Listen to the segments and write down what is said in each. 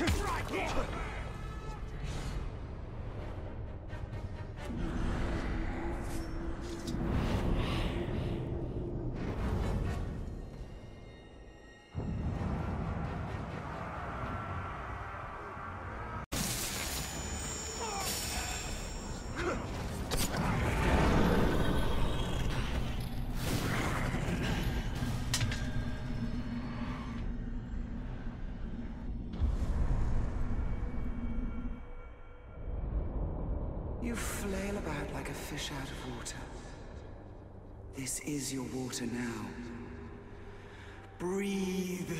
Right Flail about like a fish out of water. This is your water now. Breathe.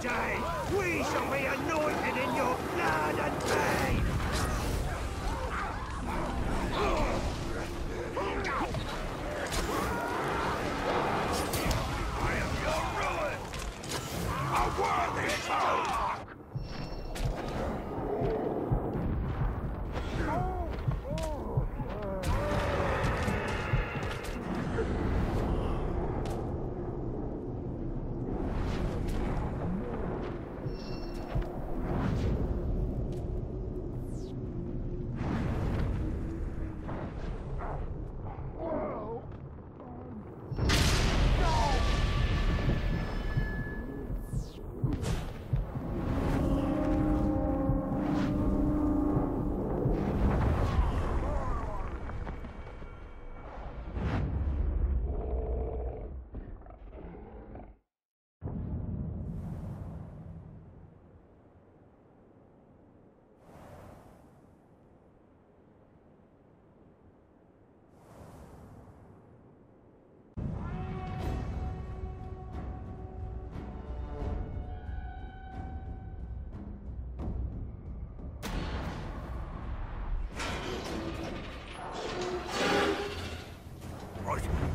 Today, we shall be anointed in your blood and pain!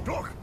Right,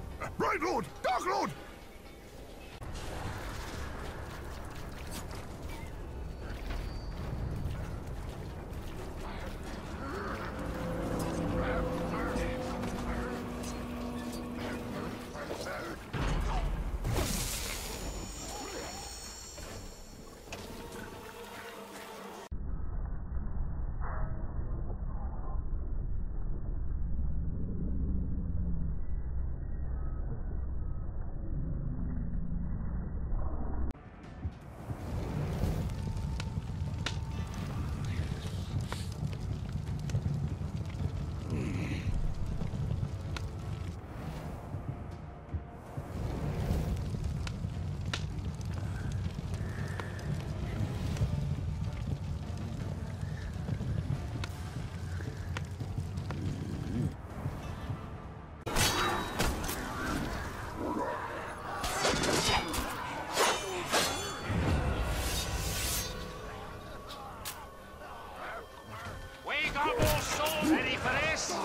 Join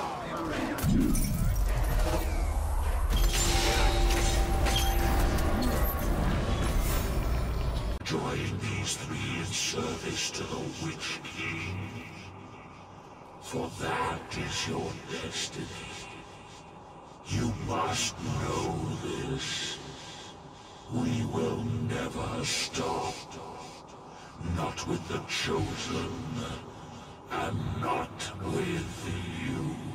these three in service to the Witch King. For that is your destiny. You must know this. We will never stop. Not with the Chosen, am not with you.